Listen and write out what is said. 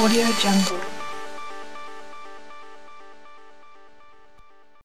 Audio Jungle.